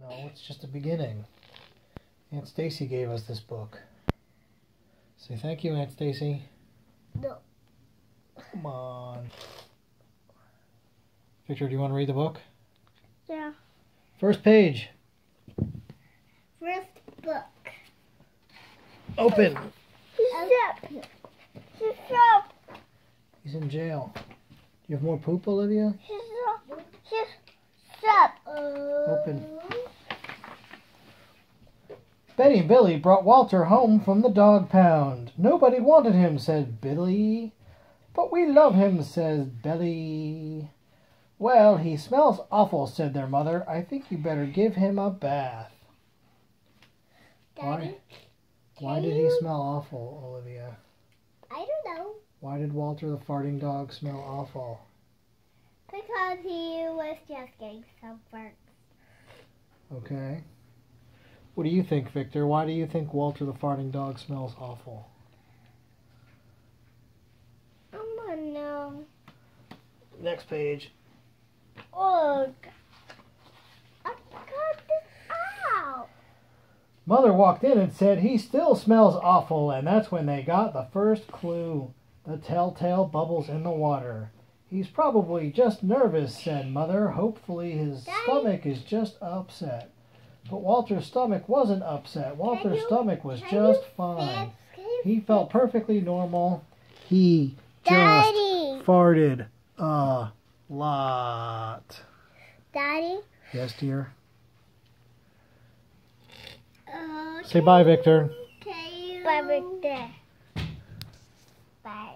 No, it's just the beginning. Aunt Stacy gave us this book. Say thank you, Aunt Stacy. No. Come on. Victor, do you want to read the book? Yeah. First page. First book. Open. Stop. Stop. He's up. He's in jail. You have more poop, Olivia? Stop. Stop. Open. Betty and Billy brought Walter home from the dog pound. Nobody wanted him, said Billy. But we love him, says Billy. Well, he smells awful, said their mother. I think you better give him a bath. Daddy, Why Can did he smell awful, Olivia? I don't know. Why did Walter the farting dog smell awful? Because he was just getting some burns. Okay. What do you think, Victor? Why do you think Walter the farting dog smells awful? I don't know. Next page. Ugh. I cut this out. Mother walked in and said, He still smells awful, and that's when they got the first clue the telltale bubbles in the water. He's probably just nervous, said Mother. Hopefully his Daddy? stomach is just upset. But Walter's stomach wasn't upset. Walter's you- stomach was just you fine. fix- can you He felt perfectly normal. He just Daddy. farted a lot. Daddy. Yes, dear. Uh, Say bye, Victor. Bye, Victor. Bye.